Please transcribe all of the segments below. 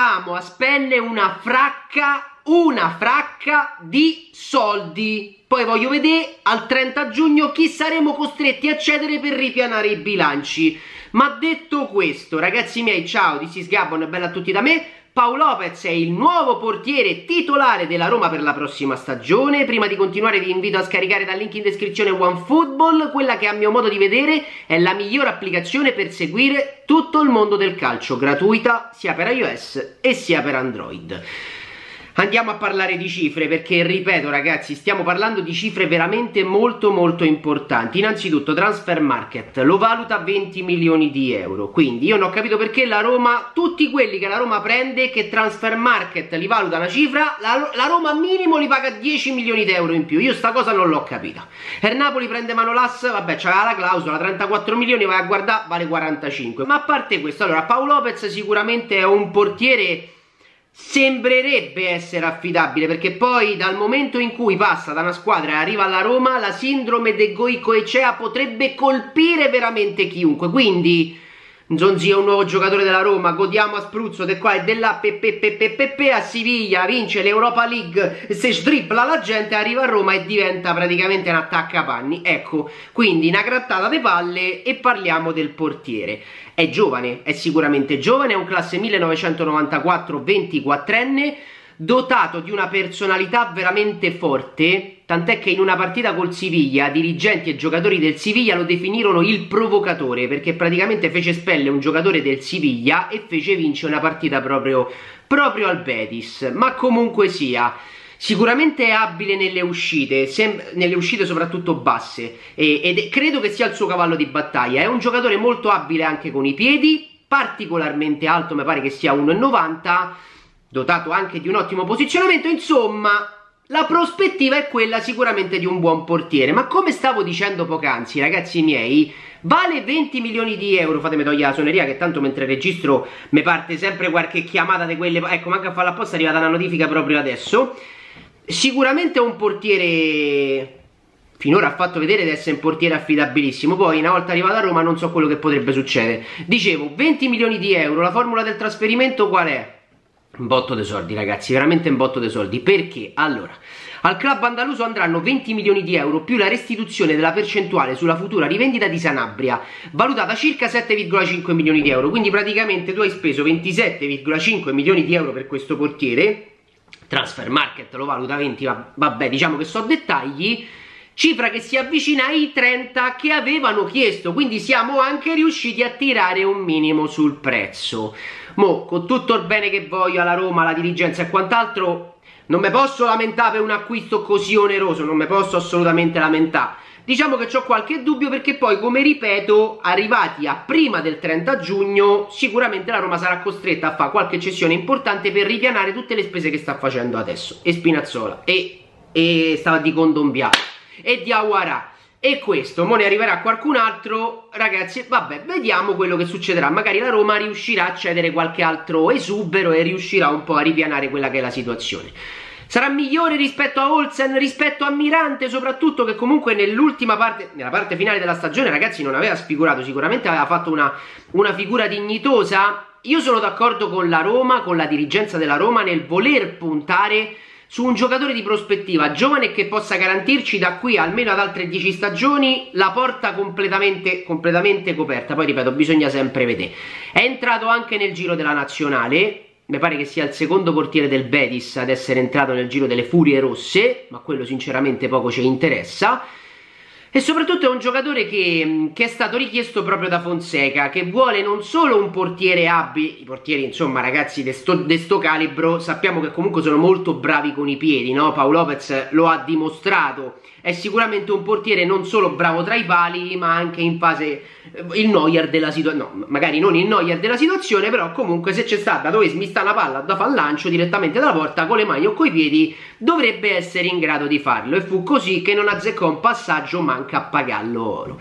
stiamo a spendere una fracca, una fracca di soldi. Poi voglio vedere al 30 giugno chi saremo costretti a cedere per ripianare i bilanci. Ma detto questo, ragazzi miei, ciao, di Sisgabon, bella a tutti da me. Paolo Lopez è il nuovo portiere titolare della Roma per la prossima stagione. Prima di continuare vi invito a scaricare dal link in descrizione OneFootball, quella che a mio modo di vedere è la migliore applicazione per seguire tutto il mondo del calcio, gratuita sia per iOS e sia per Android. Andiamo a parlare di cifre perché, ripeto ragazzi, stiamo parlando di cifre veramente molto molto importanti. Innanzitutto Transfer Market lo valuta 20 milioni di euro, quindi io non ho capito perché la Roma, tutti quelli che la Roma prende, che Transfer Market li valuta una cifra, la, la Roma minimo li paga 10 milioni di euro in più. Io sta cosa non l'ho capita. Er Napoli prende Manolas, vabbè c'aveva la clausola, 34 milioni, vai a guardare, vale 45. Ma a parte questo, allora Paolo Lopez sicuramente è un portiere sembrerebbe essere affidabile perché poi dal momento in cui passa da una squadra e arriva alla Roma la sindrome de Goicoechea potrebbe colpire veramente chiunque. Quindi Zonzi è un nuovo giocatore della Roma, godiamo a spruzzo di qua e di là, pepe, pepe, pepe, a Siviglia, vince l'Europa League, se strippla la gente arriva a Roma e diventa praticamente un attaccapanni. Ecco, quindi una grattata di palle e parliamo del portiere. È giovane, è sicuramente giovane, è un classe 1994, 24enne, dotato di una personalità veramente forte, tant'è che in una partita col Siviglia, dirigenti e giocatori del Siviglia lo definirono il provocatore, perché praticamente fece spelle un giocatore del Siviglia e fece vincere una partita proprio, proprio al Betis. Ma comunque sia, sicuramente è abile nelle uscite, nelle uscite soprattutto basse, e, ed credo che sia il suo cavallo di battaglia. È un giocatore molto abile anche con i piedi, particolarmente alto, mi pare che sia 1,90 dotato anche di un ottimo posizionamento, insomma la prospettiva è quella sicuramente di un buon portiere, ma come stavo dicendo poc'anzi ragazzi miei, vale 20 milioni di euro, fatemi togliere la suoneria che tanto mentre registro mi parte sempre qualche chiamata di quelle, ecco manca a farla apposta è arrivata una notifica proprio adesso, sicuramente è un portiere finora ha fatto vedere di essere un portiere affidabilissimo. Poi, una volta arrivato a Roma, non so quello che potrebbe succedere. Dicevo, 20 milioni di euro, la formula del trasferimento qual è? Un botto dei soldi ragazzi, veramente un botto dei soldi, perché? Allora, al club andaluso andranno 20 milioni di euro più la restituzione della percentuale sulla futura rivendita di Sanabria, valutata circa 7,5 milioni di euro, quindi praticamente tu hai speso 27,5 milioni di euro per questo portiere, Transfer Market lo valuta 20, vabbè diciamo che so dettagli, cifra che si avvicina ai 30 che avevano chiesto, quindi siamo anche riusciti a tirare un minimo sul prezzo. Mo, con tutto il bene che voglio alla Roma, alla dirigenza e quant'altro, non mi posso lamentare per un acquisto così oneroso, non mi posso assolutamente lamentare. Diciamo che ho qualche dubbio perché poi, come ripeto, arrivati a prima del 30 giugno, sicuramente la Roma sarà costretta a fare qualche cessione importante per ripianare tutte le spese che sta facendo adesso. E Spinazzola, e, e stava di Condombia, e di Aguarà e questo, mo ne arriverà qualcun altro, ragazzi, vabbè, vediamo quello che succederà. Magari la Roma riuscirà a cedere qualche altro esubero e riuscirà un po' a ripianare quella che è la situazione. Sarà migliore rispetto a Olsen, rispetto a Mirante, soprattutto che comunque nell'ultima parte, nella parte finale della stagione, ragazzi, non aveva sfigurato, sicuramente aveva fatto una, una figura dignitosa. Io sono d'accordo con la Roma, con la dirigenza della Roma nel voler puntare su un giocatore di prospettiva giovane che possa garantirci da qui almeno ad altre 10 stagioni la porta completamente, completamente coperta. Poi ripeto, bisogna sempre vedere. È entrato anche nel giro della nazionale. Mi pare che sia il secondo portiere del Betis ad essere entrato nel giro delle Furie Rosse, ma quello sinceramente poco ci interessa. E soprattutto è un giocatore che, che, è stato richiesto proprio da Fonseca, che vuole non solo un portiere abile, i portieri insomma ragazzi di sto, sto, calibro, sappiamo che comunque sono molto bravi con i piedi, no? Paolo Lopez lo ha dimostrato, è sicuramente un portiere non solo bravo tra i pali, ma anche in fase il Neuer della situazione, no, magari non il Neuer della situazione, però comunque se c'è stata dove smista una palla da fare lancio direttamente dalla porta con le mani o coi piedi, dovrebbe essere in grado di farlo e fu così che non azzeccò un passaggio manca a pagarlo oro.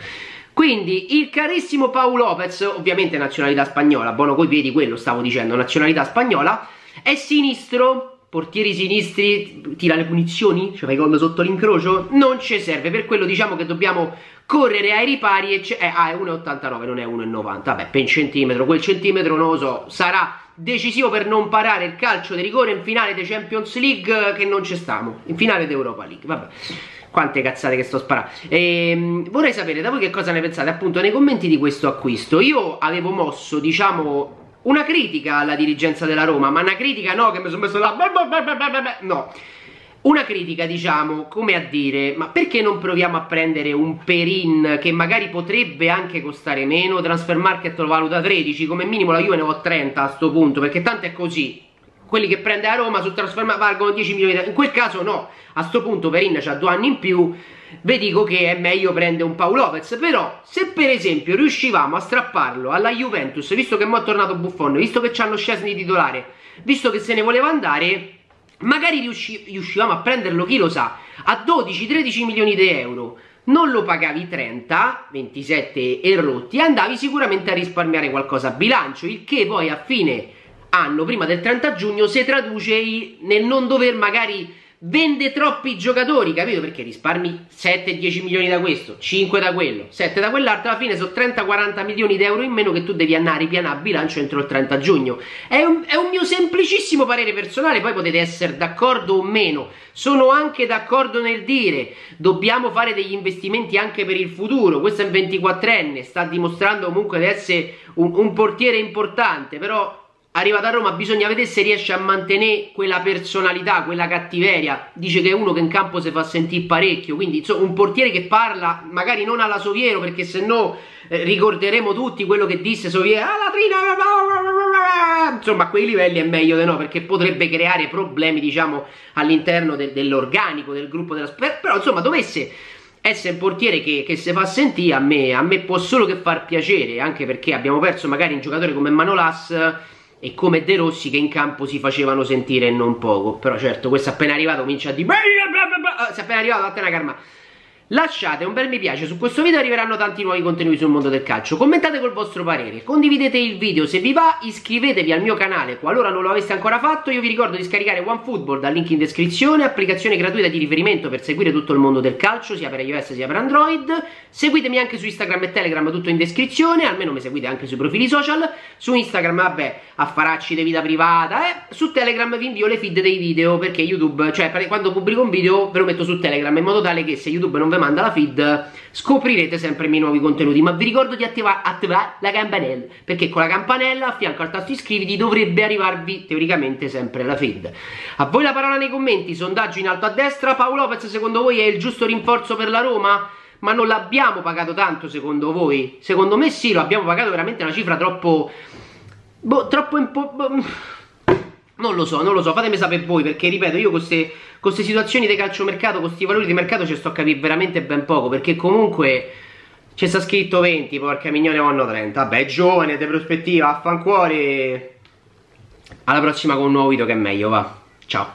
Quindi il carissimo Paolo Lopez, ovviamente nazionalità spagnola, buono coi piedi, quello stavo dicendo, nazionalità spagnola, è sinistro, portieri sinistri, tira le punizioni, cioè fai gol sotto l'incrocio, non ci serve, per quello diciamo che dobbiamo correre ai ripari e c'è, eh, ah, è 1,89 non è 1,90 vabbè per un centimetro quel centimetro non lo so sarà decisivo per non parare il calcio di rigore in finale di Champions League che non ci stiamo, in finale d'Europa League, vabbè. Quante cazzate che sto sparando. Ehm, vorrei sapere da voi che cosa ne pensate appunto nei commenti di questo acquisto. Io avevo mosso, diciamo, una critica alla dirigenza della Roma, ma una critica no, che mi sono messo là. No. Una critica, diciamo, come a dire, ma perché non proviamo a prendere un Perin che magari potrebbe anche costare meno? Transfer Market lo valuta 13, come minimo la Juve ne ho 30 a sto punto, perché tanto è così. Quelli che prende a Roma su Transfer Market valgono 10 milioni di euro. In quel caso no, a sto punto Perin ha due anni in più, vi dico che è meglio prendere un Paolo Lopez. Però, se per esempio riuscivamo a strapparlo alla Juventus, visto che mo è tornato Buffon, visto che ci hanno sceso di titolare, visto che se ne voleva andare magari riusci riuscivamo a prenderlo, chi lo sa, a 12-13 milioni di euro. Non lo pagavi 30, 27 e rotti, andavi sicuramente a risparmiare qualcosa a bilancio, il che poi a fine anno, prima del 30 giugno, si traduce nel non dover magari vende troppi giocatori, capito? Perché risparmi 7-10 milioni da questo, 5 da quello, 7 da quell'altro, alla fine sono 30-40 milioni di euro in meno che tu devi andare a ripianare a bilancio entro il 30 giugno. È un, è un mio semplicissimo parere personale, poi potete essere d'accordo o meno. Sono anche d'accordo nel dire, dobbiamo fare degli investimenti anche per il futuro. Questo è un 24enne, sta dimostrando comunque di essere un, un portiere importante, però arrivato a Roma bisogna vedere se riesce a mantenere quella personalità, quella cattiveria. Dice che è uno che in campo si fa sentire parecchio, quindi insomma, un portiere che parla magari non alla Soviero perché se no eh, ricorderemo tutti quello che disse Soviero, ah, trina, insomma a quei livelli è meglio di no perché potrebbe creare problemi diciamo all'interno de dell'organico, del gruppo della... però insomma dovesse essere un portiere che, che si fa sentire a me, a me può solo che far piacere anche perché abbiamo perso magari un giocatore come Manolas e come De Rossi che in campo si facevano sentire non poco. Però certo questo appena arrivato comincia a dire si è appena arrivato vattene a calma Lasciate un bel mi piace, su questo video arriveranno tanti nuovi contenuti sul mondo del calcio. Commentate col vostro parere, condividete il video se vi va, iscrivetevi al mio canale qualora non lo aveste ancora fatto. Io vi ricordo di scaricare OneFootball dal link in descrizione, applicazione gratuita di riferimento per seguire tutto il mondo del calcio, sia per iOS sia per Android. Seguitemi anche su Instagram e Telegram, tutto in descrizione, almeno mi seguite anche sui profili social. Su Instagram, vabbè, affaracci di vita privata, eh. Su Telegram vi invio le feed dei video perché YouTube, cioè quando pubblico un video ve lo metto su Telegram in modo tale che se YouTube non ve manda la feed scoprirete sempre i miei nuovi contenuti ma vi ricordo di attivare, la campanella perché con la campanella a fianco al tasto iscriviti dovrebbe arrivarvi teoricamente sempre la feed a voi la parola nei commenti sondaggio in alto a destra Paolo Lopez secondo voi è il giusto rinforzo per la Roma? ma non l'abbiamo pagato tanto secondo voi? secondo me sì lo abbiamo pagato veramente una cifra troppo boh, troppo impo... Non lo so, non lo so, fatemi sapere voi perché ripeto io con queste situazioni di calciomercato, con questi valori di mercato ci sto a capire veramente ben poco perché comunque ci sta scritto 20, porca mignone vanno 30, vabbè giovane, di prospettiva, affancuori alla prossima con un nuovo video che è meglio, va, ciao